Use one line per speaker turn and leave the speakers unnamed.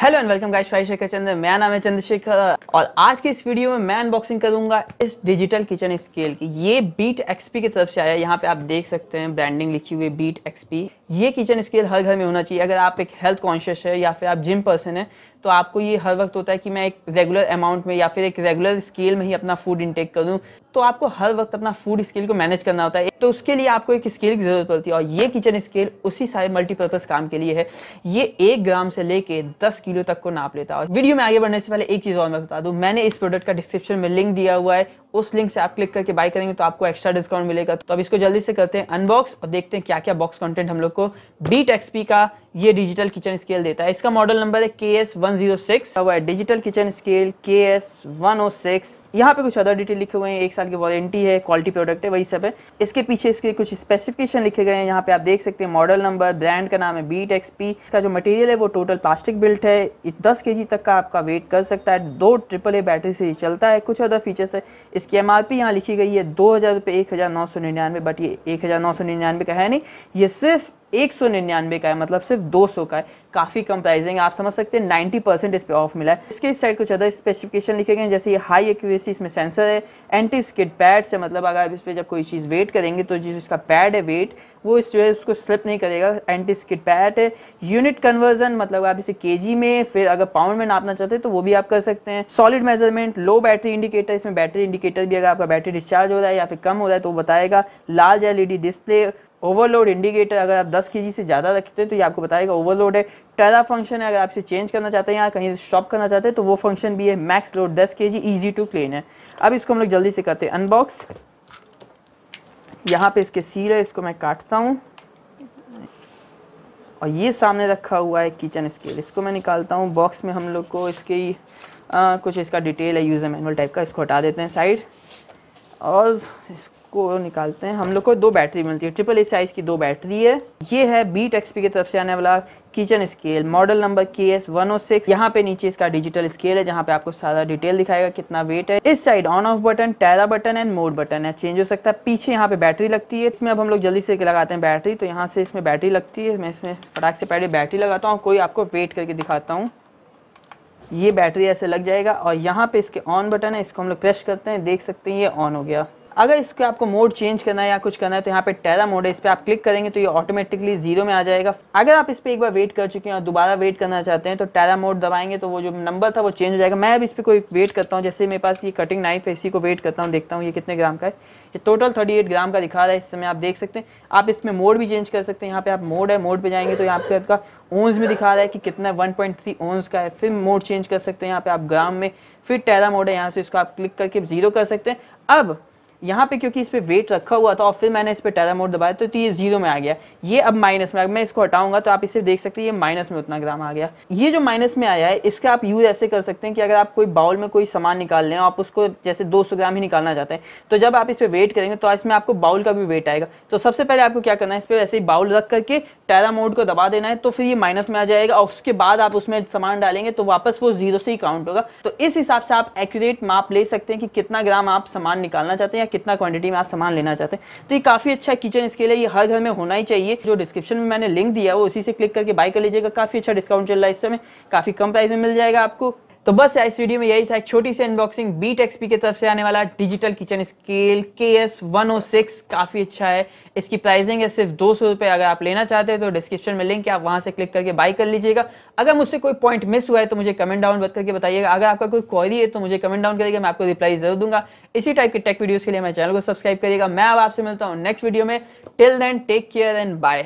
Hello and welcome guys Shekhar Chandra मेरा नाम है चंद्रशेखर और आज की इस वीडियो में मैं अनबॉक्सिंग करूँगा इस डिजिटल किचन स्केल की। ये बीट एक्सपी की तरफ़ से आया यहाँ पे आप देख सकते हैं ब्रांडिंग लिखी हुई बीट एक्सपी ये किचन स्केल हर घर में होना चाहिए। अगर आप एक हेल्थ कॉन्शियस है या फिर आप जिम पर्सन है तो आपको ये हर वक्त होता है कि मैं एक रेगुलर अमाउंट में या फिर एक रेगुलर स्केल में ही अपना फ़ूड इंटेक करूँ। तो आपको हर वक्त अपना फ़ूड स्केल को मैनेज करना होता है। तो उसके लिए आपको एक स्केल की ज़रूरत पड़ती है और ये किचन स्केल उसी सारे मल्टीपर्पज काम के लिए है। ये एक ग्राम से लेके दस किलो तक को नाप लेता है। वीडियो में आगे बढ़ने से पहले एक चीज़ और मैं बता दूँ। मैंने इस प्रोडक्ट का डिस्क्रिप्शन में लिंक दिया हुआ है। उस लिंक से आप क्लिक करके बाय करेंगे तो आपको एक्स्ट्रा डिस्काउंट मिलेगा। तो अब इसको जल्दी से करते हैं अनबॉक्स और देखते हैं क्या क्या बॉक्स कंटेंट हम लोग को बीट एक्सपी का ये डिजिटल किचन स्केल देता है। इसका मॉडल नंबर है K S one zero six digital kitchen scale K S one O six यहाँ पे कुछ अदर डिटेल लिखे हुए हैं, एक साल की वारंटी है क्वालिटी प्रोडक्ट है, वही सब है। इसके पीछे इसके कुछ स्पेसिफिकेशन लिखे गए हैं, यहाँ पे आप देख सकते हैं मॉडल नंबर ब्रांड का नाम है बीट एक्सपी इसका जो मटेरियल है वो टोटल प्लास्टिक बिल्ट है। दस के तक का आपका वेट कर सकता है। दो ट्रिपल ए बैटरी से ही चलता है। कुछ अदर फीचर्स है। इसकी एम आर पी यहाँ लिखी गई है दो हज़ार रुपये एक हज़ार नौ सौ निन्यानवे बट ये एक हज़ार नौ सौ निन्यानवे का है नहीं। ये सिर्फ़ एक सौ निन्यानवे का है मतलब सिर्फ़ दो सौ का है। काफ़ी कम प्राइसिंग आप समझ सकते हैं, नाइन्टी परसेंट इस पर ऑफ़ मिला है। इसके इस साइड कुछ अदर स्पेसिफिकेशन लिखे गए हैं, जैसे ये हाई एक्यूरेसी इसमें सेंसर है एंटी स्किड पैड से मतलब अगर आप इस पर जब कोई चीज़ वेट करेंगे तो जिस इसका पैड है वेट वो इस जो है उसको स्लिप नहीं करेगा। एंटी स्किड पैड है। यूनिट कन्वर्जन मतलब आप इसे के में, फिर अगर पाउंड में नापना चाहते हैं तो वो भी आप कर सकते हैं। Solid measurement low battery indicator इसमें बैटरी इंडिकेटर भी अगर आपका बैटरी डिस्चार्ज हो रहा है या फिर कम हो रहा है तो वो बताएगा। Large LED display overload indicator अगर आप 10 के से ज़्यादा रखते हैं तो ये आपको बताएगा ओवरलोड है। टेरा फ़ंक्शन है अगर आप इसे चेंज करना चाहते हैं या कहीं स्टॉप करना चाहते हैं तो वो फ़ंक्शन भी है मैक्स लोड 10 के जी ईजी टू क्लीन है। अब इसको हम लोग जल्दी से करते हैं अनबॉक्स यहाँ पे इसके सील है इसको मैं काटता हूँ। और ये सामने रखा हुआ है किचन स्केल इसको मैं निकालता हूँ बॉक्स में हम लोग को इसकी आ, कुछ इसका डिटेल है यूज़र मैनुअल टाइप का इसको हटा देते हैं साइड और इसको निकालते हैं। हम लोग को दो बैटरी मिलती है। ट्रिपल ए साइज़ की दो बैटरी है। ये है बीट एक्सपी की तरफ़ से आने वाला kitchen scale. Model number K S one O six. यहाँ पे नीचे इसका डिजिटल स्केल है, जहाँ पे आपको सारा डिटेल दिखाएगा कितना वेट है। इस side on off button, tare button and mode button है। चेंज हो सकता है। पीछे यहाँ पे बैटरी लगती है। इसमें अब हम लोग जल्दी से लगाते हैं बैटरी। तो यहाँ से इसमें बैटरी लगती है। मैं इसमें फटाक से पहले बैटरी लगाता हूँ। कोई आपको वेट करके दिखाता हूँ। ये बैटरी ऐसे लग जाएगा और यहाँ पे इसके ऑन बटन है, इसको हम लोग प्रेस करते हैं, देख सकते हैं ये ऑन हो गया। अगर इसके आपको मोड चेंज करना है या कुछ करना है तो यहाँ पे टेरा मोड है, इस पर आप क्लिक करेंगे तो ये ऑटोमेटिकली ज़ीरो में आ जाएगा। अगर आप इस पर एक बार वेट कर चुके हैं और दोबारा वेट करना चाहते हैं तो टेरा मोड दबाएँगे तो वो जो नंबर था वो चेंज हो जाएगा। मैं अब इस पर कोई वेट करता हूँ, जैसे मेरे पास ये कटिंग नाइफ है, इसी को वेट करता हूँ, देखता हूँ ये कितने ग्राम का है। ये टोटल थर्टी ग्राम का दिखा रहा है, इस समय आप देख सकते हैं। आप इसमें मोड भी चेंज कर सकते हैं, यहाँ पे आप मोड है मोड पे जाएँगे तो यहाँ पे आपका ओन्स में दिखा रहा है कि कितना 1.3 ओन्स का है। फिर मोड चेंज कर सकते हैं, यहाँ पे आप ग्राम में, फिर टेरा मोड है, यहाँ से इसको आप क्लिक करके ज़ीरो कर सकते हैं। अब यहाँ पे क्योंकि इस पर वेट रखा हुआ था और फिर मैंने इस पर टेरा मोड दबाया तो, ये ज़ीरो में आ गया। ये अब माइनस में मैं इसको हटाऊँगा तो आप इसे देख सकते हैं ये माइनस में उतना ग्राम आ गया। ये जो माइनस में आया है इसका आप यूज़ ऐसे कर सकते हैं कि अगर आप कोई बाउल में कोई सामान निकाल लें आप उसको जैसे दो सौ ग्राम ही निकालना चाहते हैं तो जब आप इस पर वेट करेंगे तो इसमें आपको बाउल का भी वेट आएगा। तो सबसे पहले आपको क्या करना है इस पर ऐसे ही बाउल रख करके टेरा मोड को दबा देना है तो फिर ये माइनस में आ जाएगा और उसके बाद आप उसमें सामान डालेंगे तो वापस वो ज़ीरो से ही काउंट होगा। तो इस हिसाब से आप एक्यूरेट माप ले सकते हैं कि कितना ग्राम आप सामान निकालना चाहते हैं कितना क्वांटिटी में आप सामान लेना चाहते हैं। तो ये काफ़ी अच्छा किचन इसके लिए ये हर घर में होना ही चाहिए। जो डिस्क्रिप्शन में मैंने लिंक दिया, वो उसी से क्लिक करके बाय कर लीजिएगा। काफ़ी अच्छा डिस्काउंट चल रहा है इस समय। काफ़ी कम प्राइस में मिल जाएगा आपको। तो बस इस वीडियो में यही था एक छोटी सी अनबॉक्सिंग बीट एक्सपी की तरफ़ से आने वाला digital kitchen scale K S one O six काफ़ी अच्छा है। इसकी प्राइसिंग है सिर्फ़ दो सौ रुपये अगर आप लेना चाहते हैं तो डिस्क्रिप्शन में लिंक है, आप वहाँ से क्लिक करके बाई कर लीजिएगा। अगर मुझसे कोई पॉइंट मिस हुआ है तो मुझे कमेंट डाउन बत करके बताइएगा। अगर आपका कोई क्वारी है तो मुझे कमेंट डाउन करिएगा, मैं आपको रिप्लाई ज़रूर दूँगा। इसी टाइप के टेक वीडियोज़ के लिए मैं चैनल को सब्सक्राइब करिएगा। मैं अब आपसे मिलता हूँ नेक्स्ट वीडियो में। Till then take care and bye